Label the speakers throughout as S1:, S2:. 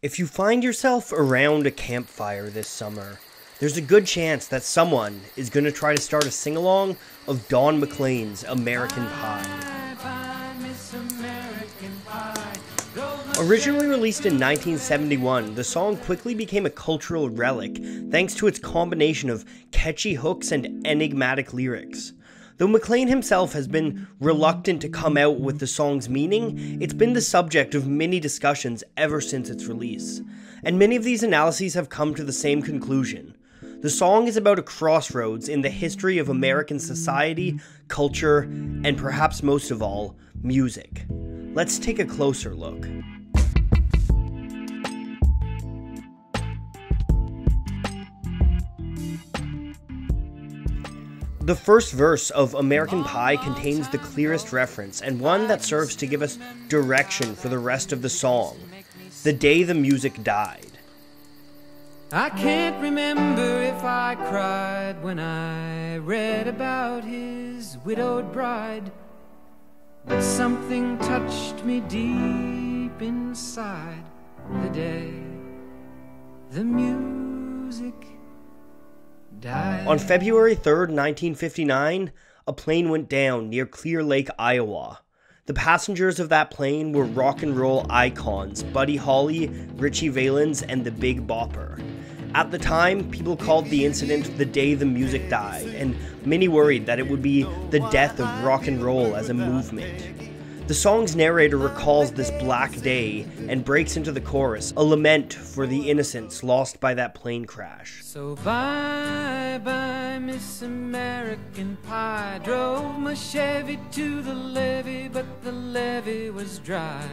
S1: If you find yourself around a campfire this summer, there's a good chance that someone is going to try to start a sing along of Don McLean's American Pie. Originally released in 1971, the song quickly became a cultural relic thanks to its combination of catchy hooks and enigmatic lyrics. Though McLean himself has been reluctant to come out with the song's meaning, it's been the subject of many discussions ever since its release. And many of these analyses have come to the same conclusion. The song is about a crossroads in the history of American society, culture, and perhaps most of all, music. Let's take a closer look. The first verse of American Pie contains the clearest reference and one that serves to give us direction for the rest of the song The Day the Music Died.
S2: I can't remember if I cried when I read about his widowed bride, but something touched me deep inside the day the music
S1: on February 3rd, 1959, a plane went down near Clear Lake, Iowa. The passengers of that plane were rock and roll icons Buddy Holly, Ritchie Valens, and the Big Bopper. At the time, people called the incident the day the music died, and many worried that it would be the death of rock and roll as a movement. The song's narrator recalls this black day and breaks into the chorus, a lament for the innocents lost by that plane crash.
S2: So bye bye, Miss American Pie. Drove my Chevy to the levee, but the levee was dry.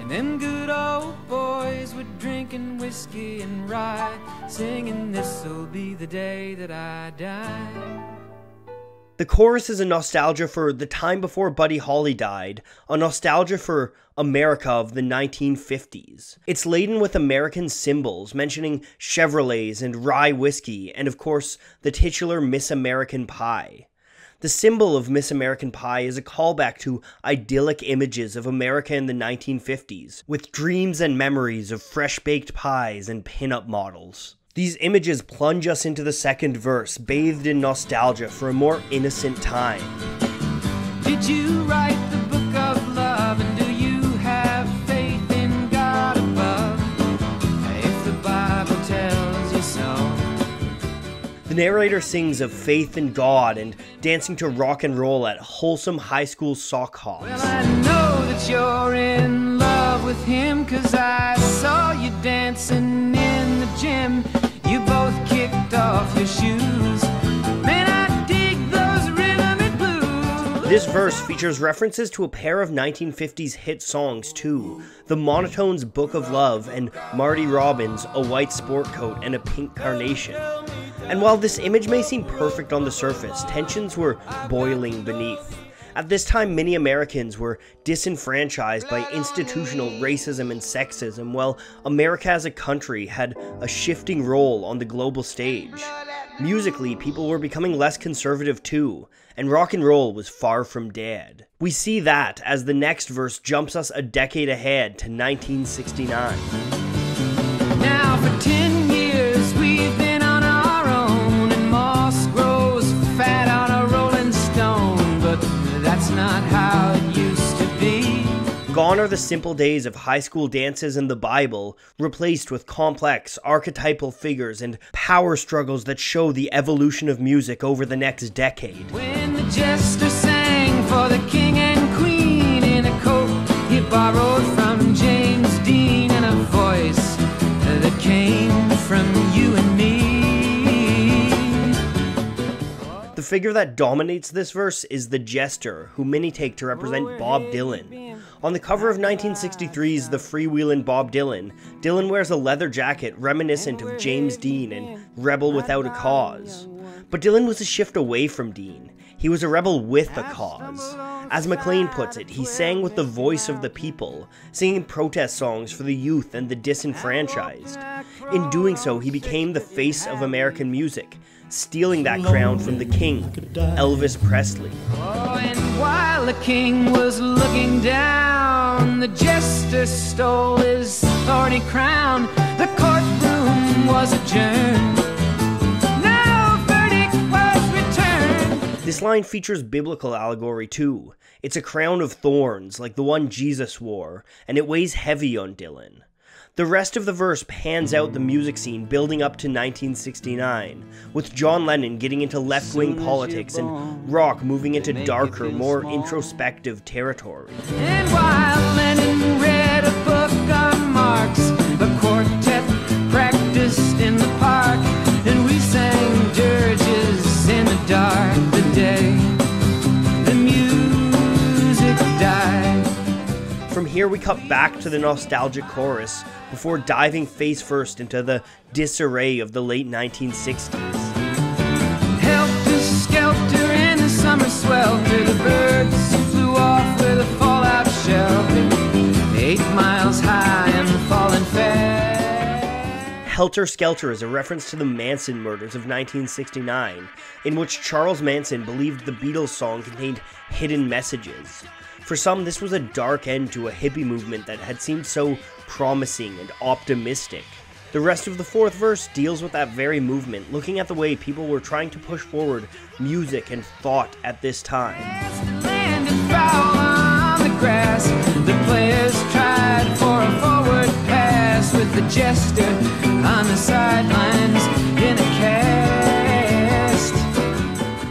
S2: And them good old boys were drinking whiskey and rye, singing, This'll be the day that I die.
S1: The chorus is a nostalgia for the time before Buddy Holly died, a nostalgia for America of the 1950s. It's laden with American symbols, mentioning Chevrolets and rye whiskey, and of course, the titular Miss American Pie. The symbol of Miss American Pie is a callback to idyllic images of America in the 1950s, with dreams and memories of fresh baked pies and pin-up models. These images plunge us into the second verse, bathed in nostalgia for a more innocent time.
S2: Did you write the book of love and do you have faith in God above? If the Bible tells you so.
S1: The narrator sings of faith in God and dancing to rock and roll at wholesome high school sock hops.
S2: Well, I know that you're in love with him cause I
S1: This verse features references to a pair of 1950s hit songs too The Monotones' Book of Love and Marty Robbins' A White Sport Coat and a Pink Carnation. And while this image may seem perfect on the surface, tensions were boiling beneath. At this time, many Americans were disenfranchised by institutional racism and sexism, while America as a country had a shifting role on the global stage. Musically, people were becoming less conservative too, and rock and roll was far from dead. We see that as the next verse jumps us a decade ahead to 1969.
S2: Now, for 10 years, we've been on our own, and moss grows fat on a rolling stone, but that's not how be.
S1: Gone are the simple days of high school dances and the Bible, replaced with complex, archetypal figures and power struggles that show the evolution of music over the next decade.
S2: When the jester sang for the king and queen in a coat he borrowed from James Dean and a voice that came from you and me.
S1: The figure that dominates this verse is the jester, who many take to represent Bob Dylan. On the cover of 1963's The Freewheelin' Bob Dylan, Dylan wears a leather jacket reminiscent of James Dean and Rebel Without a Cause. But Dylan was a shift away from Dean. He was a rebel with a cause. As McLean puts it, he sang with the voice of the people, singing protest songs for the youth and the disenfranchised. In doing so, he became the face of American music, stealing that crown from the king, Elvis Presley.
S2: Oh, The king was looking down, the jester stole his thorny crown. The courtroom was adjourned. No verdict was returned.
S1: This line features biblical allegory too. It's a crown of thorns, like the one Jesus wore, and it weighs heavy on Dylan. The rest of the verse pans out the music scene building up to 1969, with John Lennon getting into left wing politics and rock moving into darker, more introspective territory.
S2: And while Lennon read a book on Marx, the quartet practiced in the park, and we sang dirges in the dark the day the music died.
S1: From here, we cut back to the nostalgic chorus before diving face first into the disarray of the late 1960s.
S2: Helter skelter in the summer swelter, the birds flew off with a fallout shelter, eight miles high and fast.
S1: Helter Skelter is a reference to the Manson murders of 1969, in which Charles Manson believed the Beatles song contained hidden messages. For some, this was a dark end to a hippie movement that had seemed so promising and optimistic. The rest of the fourth verse deals with that very movement, looking at the way people were trying to push forward music and thought at this time.
S2: Landed foul on the grass. The players tried for a forward pass with the jester on the sidelines in a cast.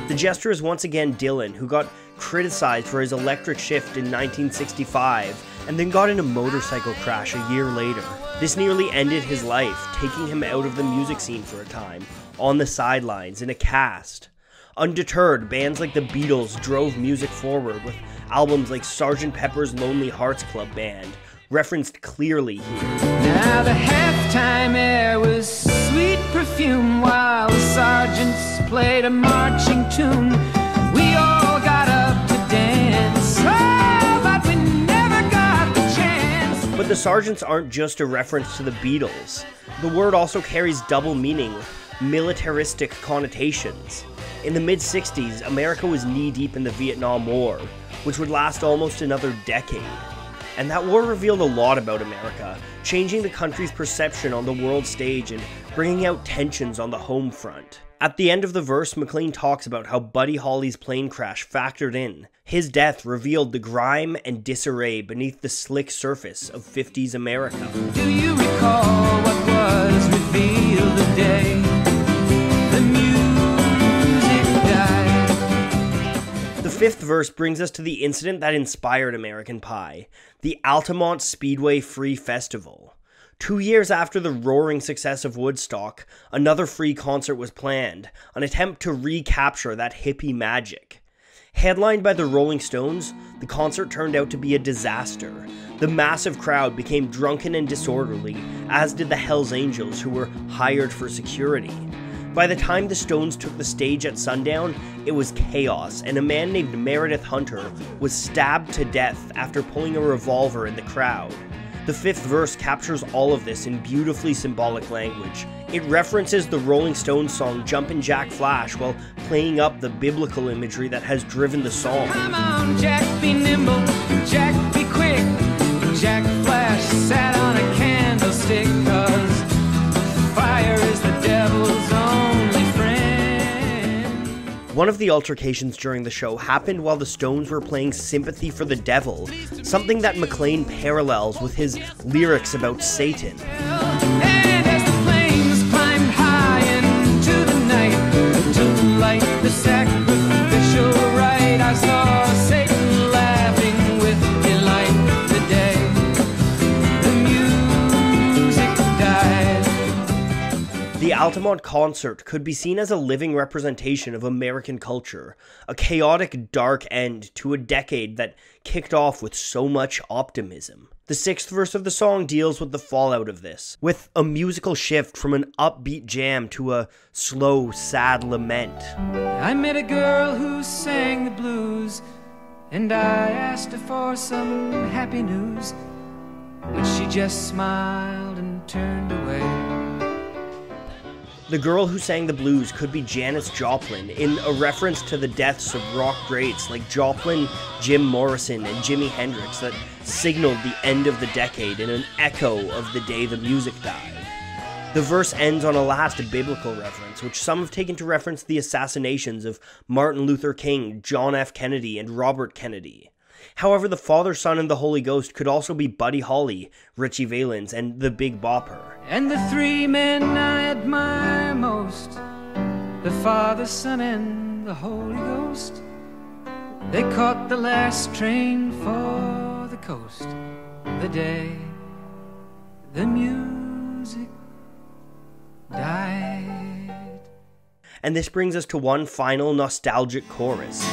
S1: The jester is once again Dylan, who got criticized for his electric shift in 1965 and then got in a motorcycle crash a year later. This nearly ended his life, taking him out of the music scene for a time, on the sidelines, in a cast. Undeterred, bands like the Beatles drove music forward with albums like Sgt. Pepper's Lonely Hearts Club Band, referenced clearly here.
S2: Now the halftime air was sweet perfume while the sergeants played a marching tune. The
S1: Sergeants aren't just a reference to the Beatles. The word also carries double meaning militaristic connotations. In the mid 60s, America was knee deep in the Vietnam War, which would last almost another decade. And that war revealed a lot about America, changing the country's perception on the world stage and bringing out tensions on the home front. At the end of the verse, McLean talks about how Buddy Holly's plane crash factored in. His death revealed the grime and disarray beneath the slick surface of 50s America.
S2: Do you recall what was revealed? The music died.
S1: The fifth verse brings us to the incident that inspired American Pie the Altamont Speedway Free Festival. Two years after the roaring success of Woodstock, another free concert was planned, an attempt to recapture that hippie magic. Headlined by the Rolling Stones, the concert turned out to be a disaster. The massive crowd became drunken and disorderly, as did the Hells Angels, who were hired for security. By the time the Stones took the stage at sundown, it was chaos, and a man named Meredith Hunter was stabbed to death after pulling a revolver in the crowd. The fifth verse captures all of this in beautifully symbolic language. It references the Rolling Stones song Jumpin' Jack Flash while playing up the biblical imagery that has driven the song.
S2: On, Jack, be nimble, Jack, be quick. Jack Flash
S1: One of the altercations during the show happened while the Stones were playing Sympathy for the Devil, something that McLean parallels with his lyrics about Satan. Altamont concert could be seen as a living representation of American culture, a chaotic, dark end to a decade that kicked off with so much optimism. The sixth verse of the song deals with the fallout of this, with a musical shift from an upbeat jam to a slow, sad lament.
S2: I met a girl who sang the blues, and I asked her for some happy news. But she just smiled and turned.
S1: The girl who sang the blues could be Janis Joplin, in a reference to the deaths of rock greats like Joplin, Jim Morrison, and Jimi Hendrix that signaled the end of the decade in an echo of the day the music died. The verse ends on a last biblical reference, which some have taken to reference the assassinations of Martin Luther King, John F. Kennedy, and Robert Kennedy. However, the Father, Son, and the Holy Ghost could also be Buddy Holly, Ritchie Valens, and the Big Bopper.
S2: And the three men I admire most the Father, Son, and the Holy Ghost. They caught the last train for the coast the day the music died.
S1: And this brings us to one final nostalgic chorus.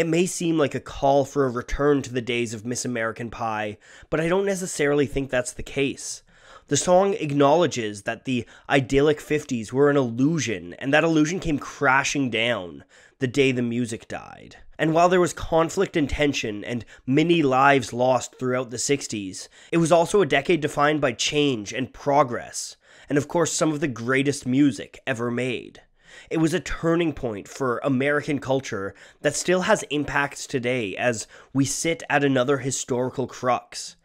S1: It may seem like a call for a return to the days of Miss American Pie, but I don't necessarily think that's the case. The song acknowledges that the idyllic 50s were an illusion, and that illusion came crashing down the day the music died. And while there was conflict and tension and many lives lost throughout the 60s, it was also a decade defined by change and progress, and of course, some of the greatest music ever made. It was a turning point for American culture that still has impacts today as we sit at another historical crux.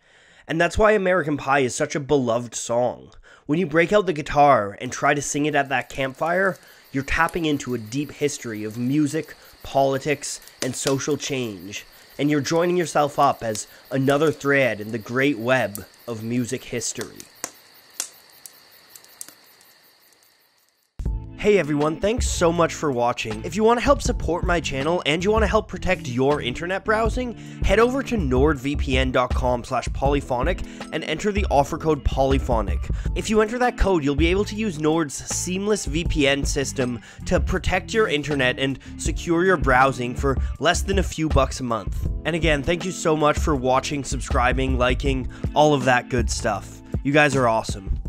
S1: And that's why American Pie is such a beloved song. When you break out the guitar and try to sing it at that campfire, you're tapping into a deep history of music, politics, and social change, and you're joining yourself up as another thread in the great web of music history. Hey everyone, thanks so much for watching. If you want to help support my channel and you want to help protect your internet browsing, head over to nordvpn.com slash polyphonic and enter the offer code polyphonic. If you enter that code, you'll be able to use Nord's seamless VPN system to protect your internet and secure your browsing for less than a few bucks a month. And again, thank you so much for watching, subscribing, liking, all of that good stuff. You guys are awesome.